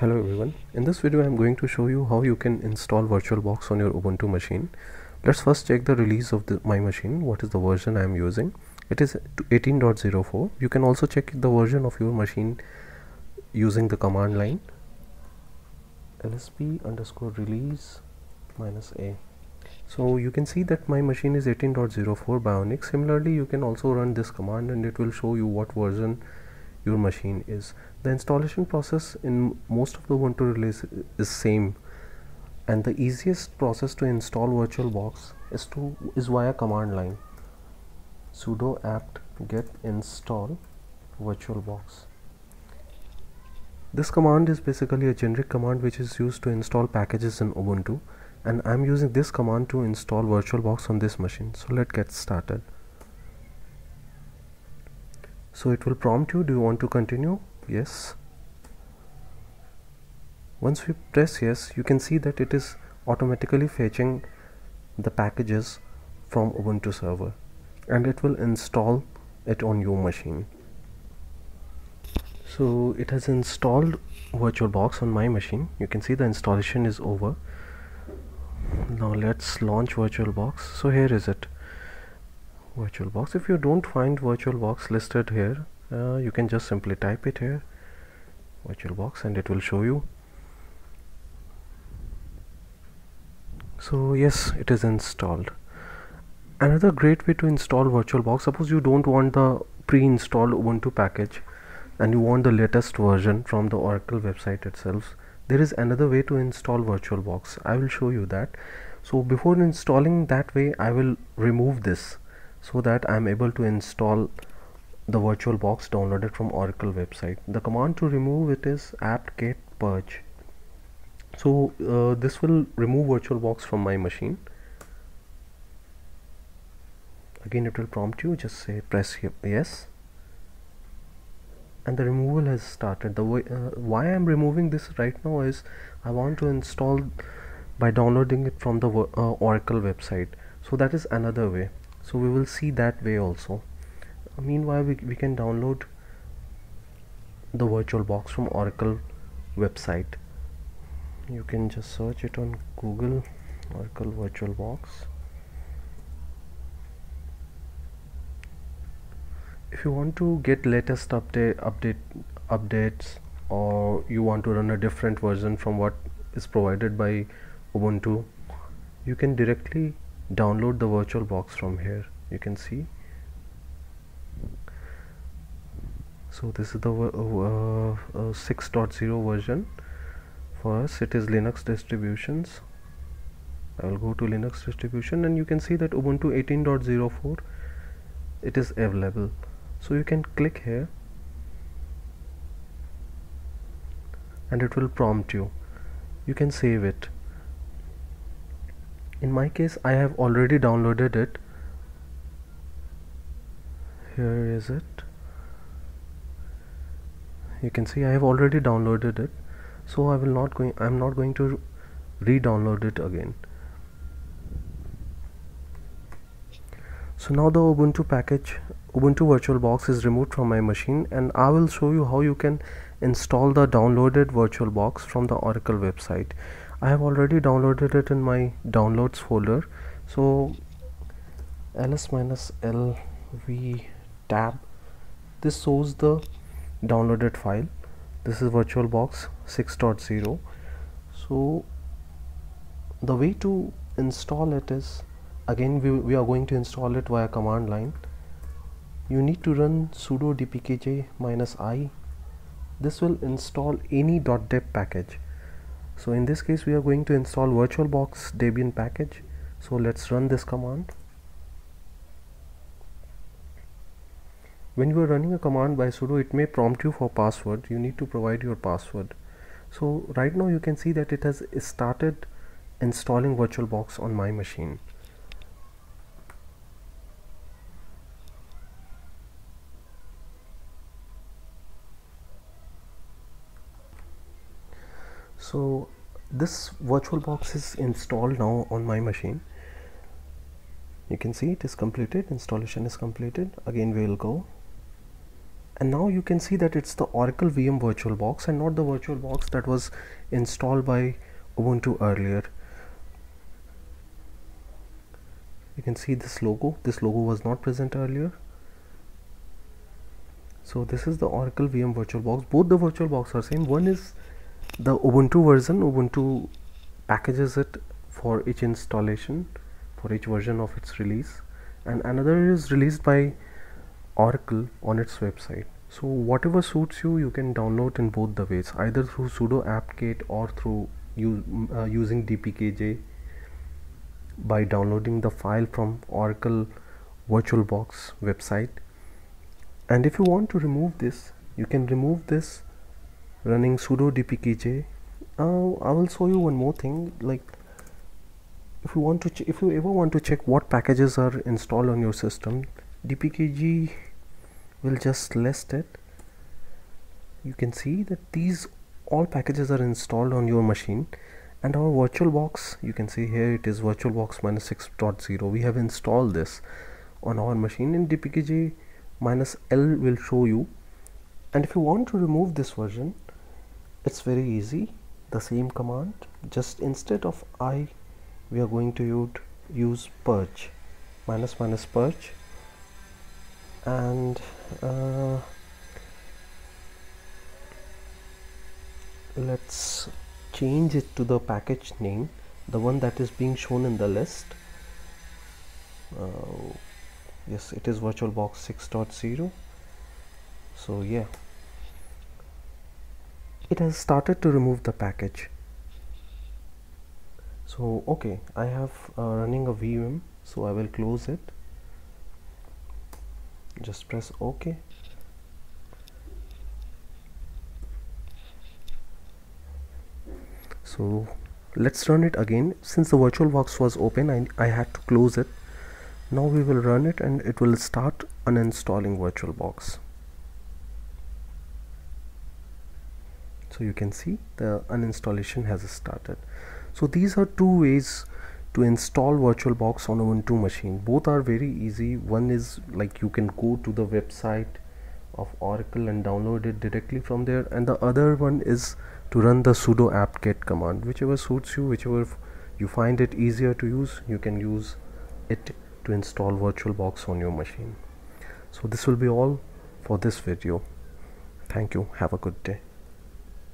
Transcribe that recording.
Hello everyone. In this video I am going to show you how you can install VirtualBox on your Ubuntu machine. Let's first check the release of the, my machine. What is the version I am using? It is 18.04. You can also check the version of your machine using the command line lsb underscore release minus a. So you can see that my machine is 18.04 Bionic. Similarly, you can also run this command and it will show you what version your machine is. The installation process in most of the ubuntu release is same. And the easiest process to install virtualbox is to is via command line. Sudo apt get install virtualbox this command is basically a generic command which is used to install packages in ubuntu. And i'm using this command to install virtualbox on this machine. So let's get started so it will prompt you do you want to continue? Yes. Once we press yes you can see that it is automatically fetching the packages from Ubuntu server and it will install it on your machine. So it has installed VirtualBox on my machine. You can see the installation is over. Now let's launch VirtualBox so here is it VirtualBox if you don't find VirtualBox listed here uh, you can just simply type it here VirtualBox and it will show you. So yes it is installed. Another great way to install VirtualBox suppose you don't want the pre-installed Ubuntu package and you want the latest version from the Oracle website itself there is another way to install VirtualBox I will show you that. So before installing that way I will remove this so that I'm able to install the VirtualBox downloaded from Oracle website. The command to remove it is apt-get purge. So uh, this will remove VirtualBox from my machine. Again it will prompt you just say press yes and the removal has started the way uh, why I'm removing this right now is I want to install by downloading it from the uh, Oracle website so that is another way so we will see that way also. Meanwhile we, we can download the VirtualBox from Oracle website. You can just search it on Google Oracle VirtualBox if you want to get latest update update updates or you want to run a different version from what is provided by Ubuntu you can directly download the VirtualBox from here. You can see. So this is the uh, uh, 6.0 version for us it is Linux distributions. I will go to Linux distribution and you can see that Ubuntu 18.04 it is available. So you can click here and it will prompt you. You can save it in my case I have already downloaded it. Here is it. You can see I have already downloaded it. So I will not going I'm not going to re-download it again. So now the Ubuntu package Ubuntu VirtualBox is removed from my machine and I will show you how you can install the downloaded VirtualBox from the Oracle website I have already downloaded it in my downloads folder. So ls minus lv tab. This shows the downloaded file. This is virtualbox 6.0 so the way to install it is again we, we are going to install it via command line. You need to run sudo dpkg minus i. This will install any .deb package so in this case we are going to install virtualbox debian package. So let's run this command. When you are running a command by sudo it may prompt you for password. You need to provide your password. So right now you can see that it has started installing virtualbox on my machine so this virtualbox is installed now on my machine. You can see it is completed installation is completed. Again we will go. And now you can see that it's the Oracle VM VirtualBox and not the VirtualBox that was installed by Ubuntu earlier. You can see this logo. This logo was not present earlier. So this is the Oracle VM VirtualBox both the virtual VirtualBox are same. One is the Ubuntu version Ubuntu packages it for each installation for each version of its release. And another is released by Oracle on its website. So whatever suits you you can download in both the ways either through sudo apt-get or through uh, using dpkg by downloading the file from Oracle VirtualBox website. And if you want to remove this you can remove this running sudo dpkg uh, I will show you one more thing like if you want to if you ever want to check what packages are installed on your system dpkg will just list it. You can see that these all packages are installed on your machine. And our virtualbox you can see here it is virtualbox minus 6.0 we have installed this on our machine in dpkg minus l will show you. And if you want to remove this version it's very easy. The same command. Just instead of i we are going to use, purge. Minus minus purge. And uh, let's change it to the package name the one that is being shown in the list. Uh, yes it is virtualbox 6.0 so yeah it has started to remove the package. So okay I have uh, running a VM so I will close it. Just press OK so let's run it again. Since the VirtualBox was open I, I had to close it. Now we will run it and it will start uninstalling VirtualBox so you can see the uninstallation has started. So these are two ways to install VirtualBox on a Ubuntu machine. Both are very easy. One is like you can go to the website of Oracle and download it directly from there. And the other one is to run the sudo apt-get command. Whichever suits you whichever you find it easier to use you can use it to install VirtualBox on your machine. So this will be all for this video. Thank you. Have a good day